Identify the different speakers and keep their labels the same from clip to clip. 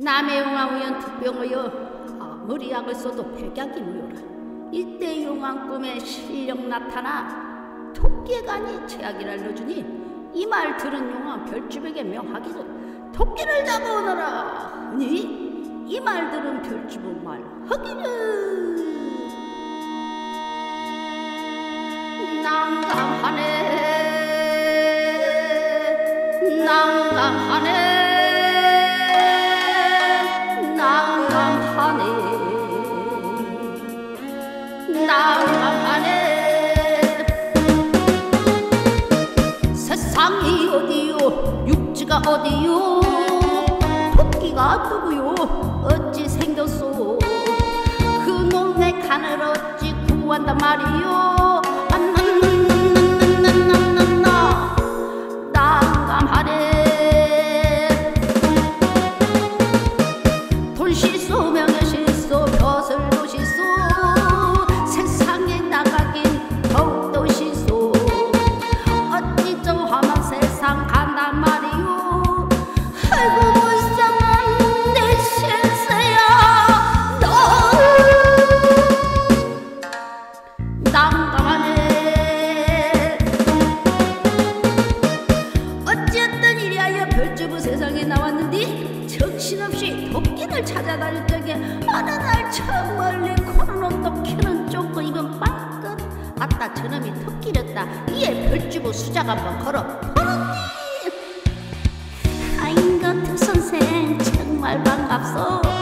Speaker 1: 남의 용왕우연 특병하여 아무리 약을 써도 백약이 무효라. 이때 용왕 꿈에 실력 나타나 아니 제약이라 알려주니 이 말 들은 용왕 별주백에 명하기도 토끼를 잡아오너라 하니 이 말 들은 별주복 말 하기는 난감하네 어디요? 토끼가 누구요. 어찌 생겼소? 그놈의 간을 어찌 구한단 말이요 정신없이 토끼를 찾아다닐 적에 어느 날저 멀리 코는 놈도 키는 좁고 이건 빵끝 아따 저놈이 토끼렸다. 이에 별주부 수작 한번 걸어. 아인가 두 선생 정말 반갑소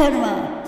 Speaker 1: Karma.